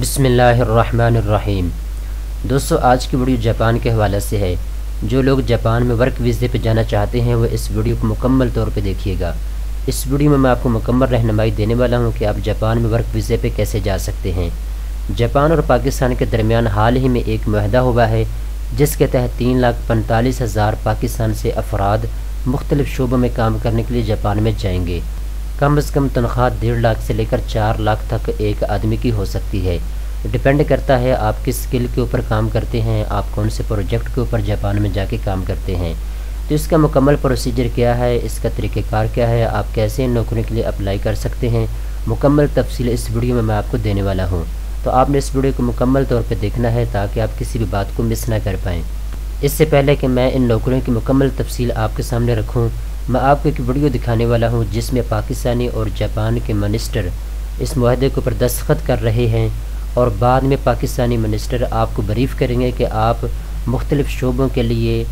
بسم اللہ الرحمن الرحیم۔ دوستو، آج کی ویڈیو جاپان کے حوالے سے ہے۔ جو لوگ جاپان میں ورک ویزے پہ جانا چاہتے ہیں، وہ اس ویڈیو کو مکمل طور پہ دیکھیے گا۔ اس ویڈیو میں میں آپ کو مکمل رہنمائی دینے والا ہوں کہ آپ جاپان میں ورک ویزے پہ کیسے جا سکتے ہیں۔ جاپان اور پاکستان کے درمیان حال ہی میں ایک معاہدہ ہوا ہے، جس کے تحت تین لاکھ پنتالیس ہزار پاکستان سے افراد مختلف شعبوں میں کام کرنے کے لیے جاپان میں جائیں گے۔ کم از کم تنخواہ ڈیڑھ لاکھ سے لے کر چار لاکھ تک ایک آدمی کی ہو سکتی ہے۔ ڈپینڈ کرتا ہے آپ کس سکل کے اوپر کام کرتے ہیں، آپ کون سے پروجیکٹ کے اوپر جاپان میں جا کے کام کرتے ہیں۔ تو اس کا مکمل پروسیجر کیا ہے، اس کا طریقہ کار کیا ہے، آپ کیسے ان نوکری کے لیے اپلائی کر سکتے ہیں۔ مکمل تفصیل اس ویڈیو میں میں آپ کو دینے والا ہوں۔ تو آپ نے اس ویڈیو کو مکمل طور پہ دیکھنا ہے تاکہ آپ کسی بھی بات کو مس نہ کر پائیں۔ اس سے پہلے کہ میں ان نوکریوں کی مکمل تفصیل آپ کے سامنے رکھوں میں آپ کو ایک ویڈیو دکھانے والا ہوں جس میں پاکستانی اور جاپان کے منسٹر اس معاہدے کے اوپر دستخط کر رہے ہیں اور بعد میں پاکستانی منسٹر آپ کو بریف کریں گے کہ آپ مختلف شعبوں کے لیے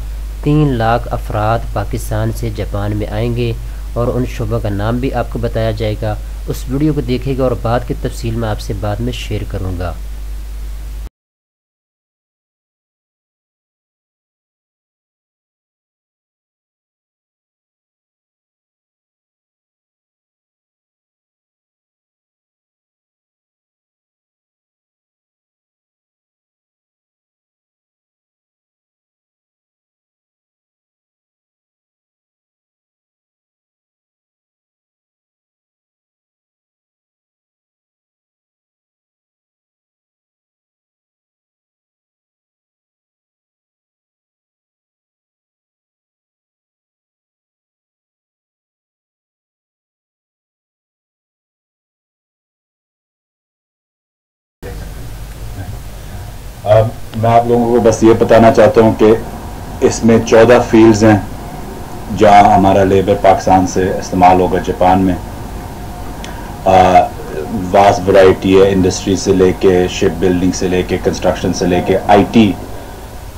تین لاکھ افراد پاکستان سے جاپان میں آئیں گے اور ان شعبوں کا نام بھی آپ کو بتایا جائے گا۔ اس ویڈیو کو دیکھے گا اور بعد کی تفصیل میں آپ سے بعد میں شیئر کروں گا۔ اب میں آپ لوگوں کو بس یہ بتانا چاہتا ہوں کہ اس میں چودہ فیلڈز ہیں جہاں ہمارا لیبر پاکستان سے استعمال ہوگا جاپان میں۔ واس ورائٹی ہے انڈسٹری سے لے کے شپ بلڈنگ سے لے کے کنسٹرکشن سے لے کے آئی ٹی۔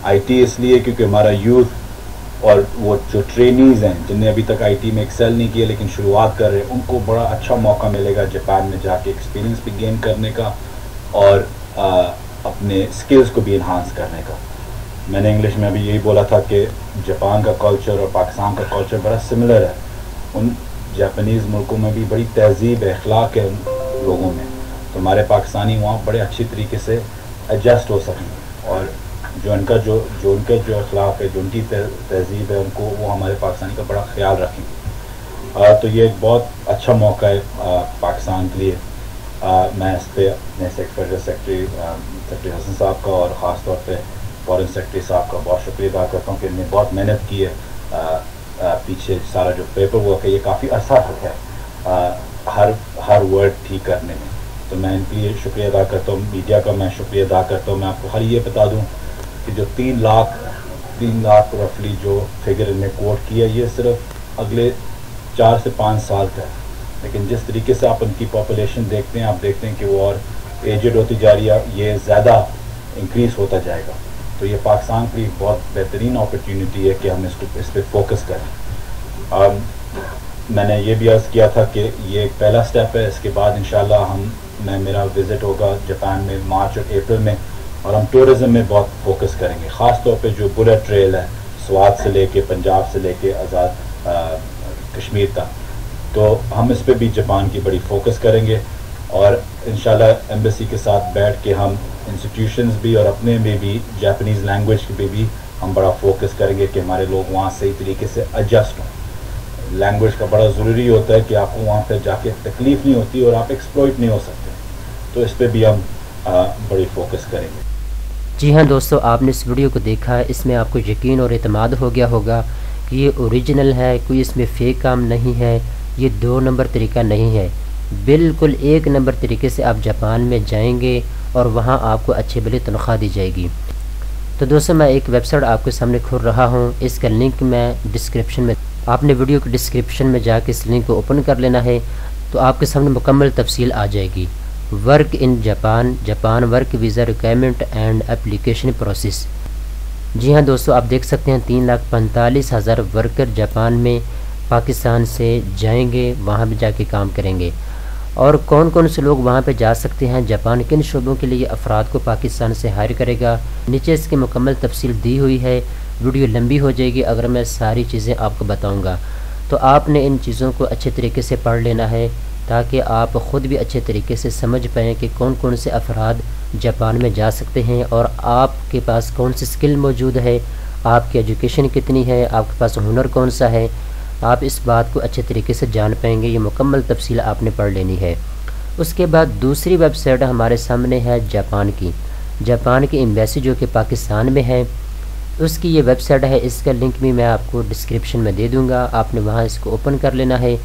آئی ٹی اس لیے کیونکہ ہمارا یوتھ اور وہ جو ٹرینیز ہیں جن نے ابھی تک آئی ٹی میں ایکسل نہیں کیا لیکن شروعات کر رہے ہیں، ان کو بڑا اچھا موقع ملے گا جاپان میں جا کے ایکسپیرینس بھی گین کرنے کا اور اپنے سکلز کو بھی انہانس کرنے کا۔ میں نے انگلش میں ابھی یہی بولا تھا کہ جاپان کا کلچر اور پاکستان کا کلچر بڑا سملر ہے۔ ان جاپنیز ملکوں میں بھی بڑی تہذیب، اخلاق ہے ان لوگوں میں۔ تو ہمارے پاکستانی وہاں بڑے اچھی طریقے سے ایڈجسٹ ہو سکیں۔ اور جو ان کا جو جو ان کا جو اخلاق ہے، جو ان کی تہذیب ہے، ان کو وہ ہمارے پاکستانی کا بڑا خیال رکھیں۔ گے تو یہ ایک بہت اچھا موقع ہے پاکستان کے لیے۔ میں اس پہ اپنے سیکٹری سیکٹری سیکٹری حسن صاحب کا اور خاص طور پہ فورن سیکٹری صاحب کا بہت شکریہ ادا کرتا ہوں کہ انہوں نے بہت محنت کی ہے۔ پیچھے سارا جو پیپر ورک ہے، یہ کافی عرصہ تک ہے۔ ہر ہر ورڈ ٹھیک کرنے میں۔ تو میں ان کے لیے شکریہ ادا کرتا ہوں میڈیا کا میں شکریہ ادا کرتا ہوں۔ میں آپ کو خالی یہ بتا دوں کہ جو تین لاکھ تین لاکھ رفلی جو فگر ان نے کوٹ کیا، یہ صرف اگلے چار سے پانچ سال کا ہے۔ لیکن جس طریقے سے آپ ان کی پاپولیشن دیکھتے ہیں، آپ دیکھتے ہیں کہ وہ اور ایجڈ ہوتی جا رہی ہے، یہ زیادہ انکریز ہوتا جائے گا۔ تو یہ پاکستان کی بہت بہترین اپرچونیٹی ہے کہ ہم اس کو، اس پہ فوکس کریں۔ میں نے یہ بھی عرض کیا تھا کہ یہ ایک پہلا سٹیپ ہے۔ اس کے بعد انشاءاللہ ہم، میں، میرا وزٹ ہوگا جاپان میں مارچ اور اپریل میں اور ہم ٹورزم میں بہت فوکس کریں گے۔ خاص طور پہ جو بلٹ ٹریل ہے سوات سے لے کے، پنجاب سے لے کے آزاد کشمیر تک۔ تو ہم اس پہ بھی جاپان کی بڑی فوکس کریں گے اور انشاءاللہ ایمبیسی کے ساتھ بیٹھ کے ہم انسٹیٹیوشنز بھی اور اپنے میں بھی جاپنیز لینگویج پہ بھی ہم بڑا فوکس کریں گے کہ ہمارے لوگ وہاں صحیح طریقے سے ایڈجسٹ ہوں۔ لینگویج کا بڑا ضروری ہوتا ہے کہ آپ کو وہاں پہ جا کے تکلیف نہیں ہوتی اور آپ ایکسپلوئٹ نہیں ہو سکتے۔ تو اس پہ بھی ہم بڑی فوکس کریں گے۔ جی ہاں دوستو، آپ نے اس ویڈیو کو دیکھا، اس میں آپ کو یقین اور اعتماد ہو گیا ہوگا کہ یہ اوریجنل ہے، کوئی اس میں فیک کام نہیں ہے۔ یہ دو نمبر طریقہ نہیں ہے۔ بالکل ایک نمبر طریقے سے آپ جاپان میں جائیں گے اور وہاں آپ کو اچھے بلے تنخواہ دی جائے گی۔ تو دوستوں میں ایک ویب سائٹ آپ کے سامنے کھول رہا ہوں۔ اس کا لنک میں ڈسکرپشن میں، آپ نے ویڈیو کے ڈسکرپشن میں جا کے اس لنک کو اوپن کر لینا ہے تو آپ کے سامنے مکمل تفصیل آ جائے گی۔ Work in Japan Japan work visa requirement and application process. جی ہاں دوستو، آپ دیکھ سکتے ہیں تین لاکھ پینتالیس ہزار ورکر جاپان میں پاکستان سے جائیں گے، وہاں بھی جا کے کام کریں گے۔ اور کون کون سے لوگ وہاں پہ جا سکتے ہیں؟ جاپان کن شعبوں کے لیے افراد کو پاکستان سے ہائر کرے گا؟ نیچے اس کی مکمل تفصیل دی ہوئی ہے۔ ویڈیو لمبی ہو جائے گی، اگر میں ساری چیزیں آپ کو بتاؤں گا۔ تو آپ نے ان چیزوں کو اچھے طریقے سے پڑھ لینا ہے تاکہ آپ خود بھی اچھے طریقے سے سمجھ پائیں کہ کون کون سے افراد جاپان میں جا سکتے ہیں اور آپ کے پاس کون سی سکل موجود ہے؟ آپ کی ایجوکیشن کتنی ہے؟ آپ کے پاس ہنر کون سا ہے؟ آپ اس بات کو اچھے طریقے سے جان پائیں گے، یہ مکمل تفصیل آپ نے پڑھ لینی ہے۔ اس کے بعد دوسری ویب سائٹ ہمارے سامنے ہے جاپان کی۔ جاپان کی ایمبیسی جو کہ پاکستان میں ہے، اس کی یہ ویب سائٹ ہے، اس کا لنک بھی میں آپ کو ڈسکرپشن میں دے دوں گا۔ آپ نے وہاں اس کو اوپن کر لینا ہے۔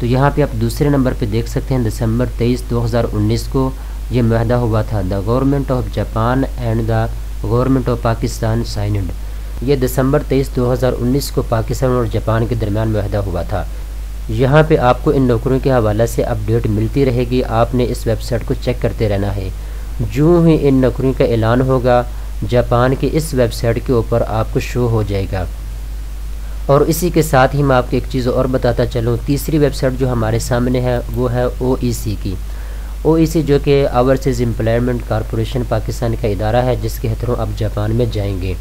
تو یہاں پہ آپ دوسرے نمبر پہ دیکھ سکتے ہیں، دسمبر تیئیس دو ہزار انیس کو یہ معاہدہ ہوا تھا۔ The government of Japan and the government of Pakistan signed یہ دسمبر تیئیس دو ہزار انیس کو پاکستان اور جاپان کے درمیان معاہدہ ہوا تھا۔ یہاں پہ آپ کو ان نوکریوں کے حوالے سے اپڈیٹ ملتی رہے گی۔ آپ نے اس ویب سائٹ کو چیک کرتے رہنا ہے۔ جو ہی ان نوکریوں کا اعلان ہوگا، جاپان کی اس ویب سائٹ کے اوپر آپ کو شو ہو جائے گا۔ اور اسی کے ساتھ ہی میں آپ کو ایک چیز اور بتاتا چلوں۔ تیسری ویب سائٹ جو ہمارے سامنے ہے، وہ ہے او ای سی کی۔ او ای سی جو کہ اوورسیز امپلائمنٹ کارپوریشن پاکستان کا ادارہ ہے، جس کے تھرو آپ جاپان میں جائیں گے۔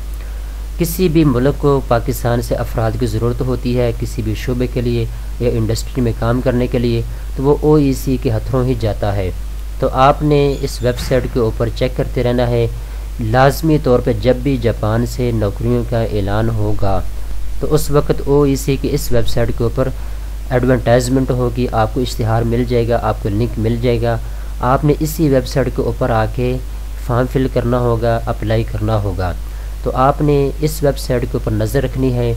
کسی بھی ملک کو پاکستان سے افراد کی ضرورت ہوتی ہے، کسی بھی شعبے کے لیے یا انڈسٹری میں کام کرنے کے لیے، تو وہ او ای سی کے ہتھروں ہی جاتا ہے۔ تو آپ نے اس ویب سائٹ کے اوپر چیک کرتے رہنا ہے۔ لازمی طور پہ جب بھی جاپان سے نوکریوں کا اعلان ہوگا، تو اس وقت او ای سی کی اس ویب سائٹ کے اوپر ایڈورٹائزمنٹ ہوگی، آپ کو اشتہار مل جائے گا، آپ کو لنک مل جائے گا۔ آپ نے اسی ویب سائٹ کے اوپر آ کے فارم فل کرنا ہوگا، اپلائی کرنا ہوگا۔ تو آپ نے اس ویب سائٹ کے اوپر نظر رکھنی ہے۔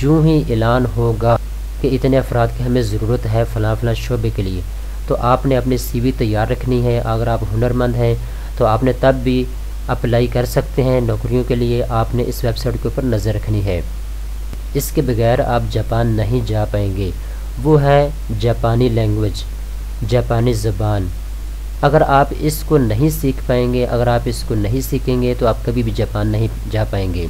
جو ہی اعلان ہوگا کہ اتنے افراد کی ہمیں ضرورت ہے فلاں فلاں شعبے کے لیے، تو آپ نے اپنی سی وی تیار رکھنی ہے۔ اگر آپ ہنر مند ہیں تو آپ نے تب بھی اپلائی کر سکتے ہیں۔ نوکریوں کے لیے آپ نے اس ویب سائٹ کے اوپر نظر رکھنی ہے۔ اس کے بغیر آپ جاپان نہیں جا پائیں گے۔ وہ ہے جاپانی لینگویج، جاپانی زبان۔ اگر آپ اس کو نہیں سیکھ پائیں گے، اگر آپ اس کو نہیں سیکھیں گے تو آپ کبھی بھی جاپان نہیں جا پائیں گے۔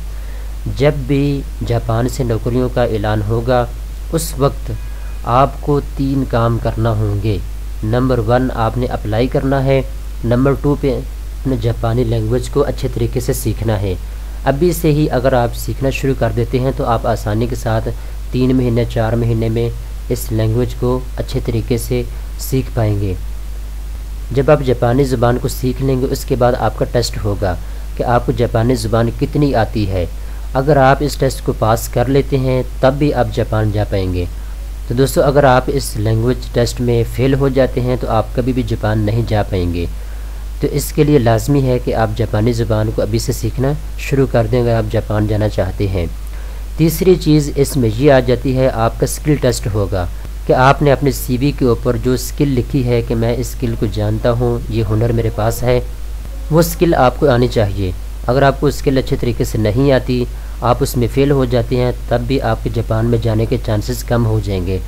جب بھی جاپان سے نوکریوں کا اعلان ہوگا، اس وقت آپ کو تین کام کرنا ہوں گے۔ نمبر ون، آپ نے اپلائی کرنا ہے۔ نمبر ٹو، پہ اپنے جاپانی لینگویج کو اچھے طریقے سے سیکھنا ہے۔ ابھی سے ہی اگر آپ سیکھنا شروع کر دیتے ہیں تو آپ آسانی کے ساتھ تین مہینے، چار مہینے میں اس لینگویج کو اچھے طریقے سے سیکھ پائیں گے۔ جب آپ جاپانی زبان کو سیکھ لیں گے، اس کے بعد آپ کا ٹیسٹ ہوگا کہ آپ کو جاپانی زبان کتنی آتی ہے۔ اگر آپ اس ٹیسٹ کو پاس کر لیتے ہیں، تب بھی آپ جاپان جا پائیں گے۔ تو دوستو، اگر آپ اس لینگویج ٹیسٹ میں فیل ہو جاتے ہیں، تو آپ کبھی بھی جاپان نہیں جا پائیں گے۔ تو اس کے لیے لازمی ہے کہ آپ جاپانی زبان کو ابھی سے سیکھنا شروع کر دیں اگر آپ جاپان جانا چاہتے ہیں۔ تیسری چیز اس میں یہ آ جاتی ہے، آپ کا سکل ٹیسٹ ہوگا۔ کہ آپ نے اپنے سی وی کے اوپر جو سکل لکھی ہے کہ میں اس سکل کو جانتا ہوں، یہ ہنر میرے پاس ہے۔ وہ سکل آپ کو آنی چاہیے۔ اگر آپ کو اسکل اچھے طریقے سے نہیں آتی، آپ اس میں فیل ہو جاتے ہیں، تب بھی آپ کے جاپان میں جانے کے چانسز کم ہو جائیں گے۔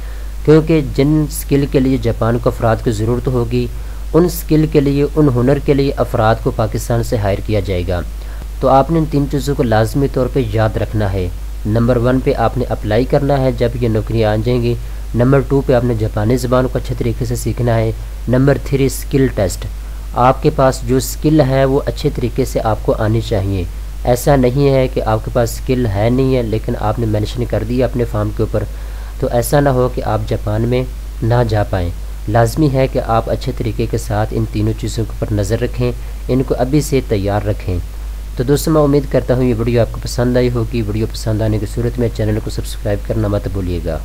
کیونکہ جن سکل کے لیے جاپان کو افراد کی ضرورت ہوگی، ان سکل کے لیے، ان ہنر کے لیے افراد کو پاکستان سے ہائر کیا جائے گا۔ تو آپ نے ان تین چیزوں کو لازمی طور پہ یاد رکھنا ہے۔ نمبر ون پہ آپ نے اپلائی کرنا ہے جب یہ نوکریاں آ جائیں گی۔ نمبر ٹو پہ آپ نے جاپانی زبان کو اچھے طریقے سے سیکھنا ہے۔ Number three, skill test. آپ کے پاس جو سکل ہے وہ اچھے طریقے سے آپ کو آنی چاہیے۔ ایسا نہیں ہے کہ آپ کے پاس سکل ہے نہیں ہے، لیکن آپ نے مینشن کر دیا اپنے فارم کے اوپر۔ تو ایسا نہ ہو کہ آپ جاپان میں نہ جا پائیں۔ لازمی ہے کہ آپ اچھے طریقے کے ساتھ ان تینوں چیزوں کے اوپر نظر رکھیں، ان کو ابھی سے تیار رکھیں۔ تو دوستوں میں امید کرتا ہوں یہ ویڈیو آپ کو پسند آئی ہوگی۔ ویڈیو پسند آنے کی صورت میں چینل کو سبسکرائب کرنا مت بولیے گا۔